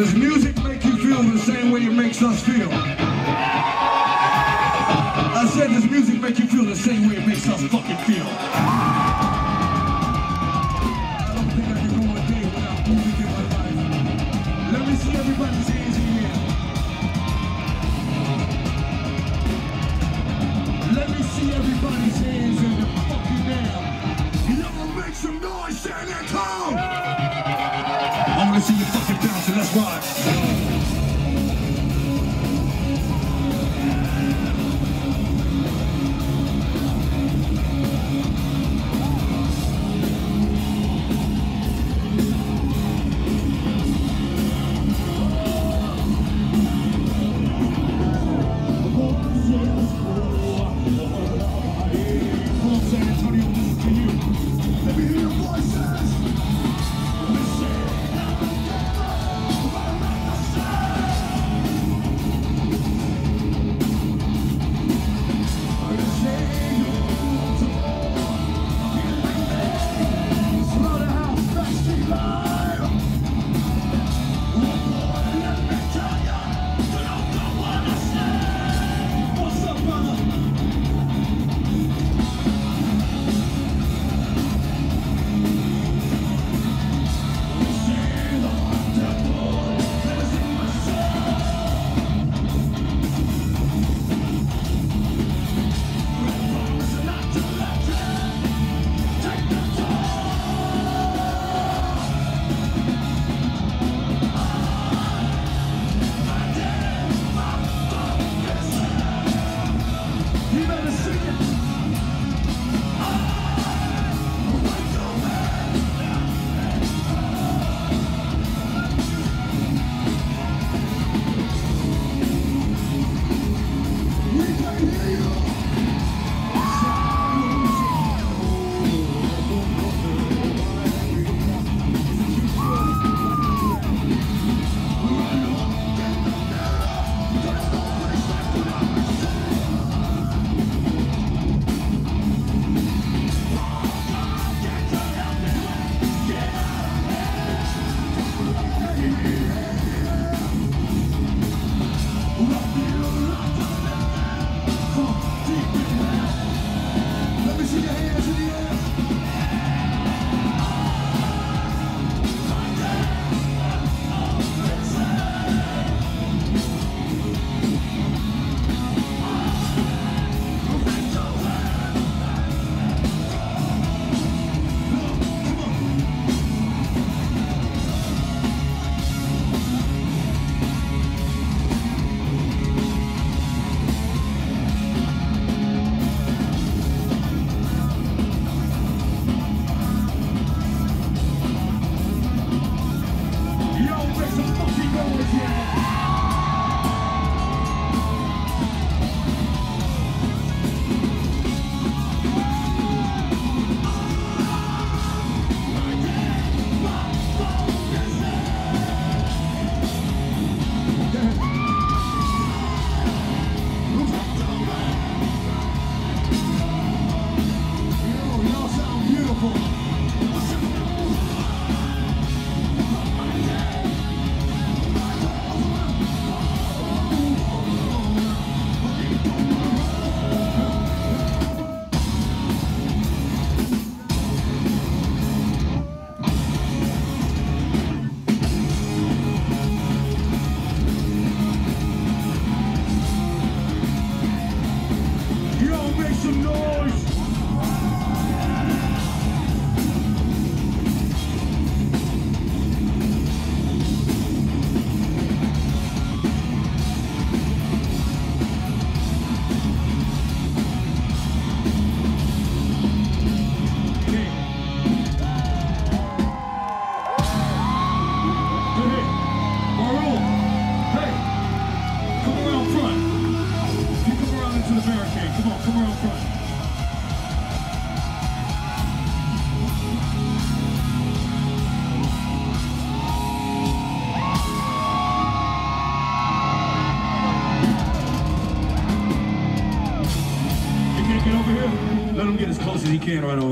Does music make you feel the same way it makes us feel? I said, does music make you feel the same way it makes us fucking feel? bounce and let's rock. Get over here. Let him get as close as he can right over there.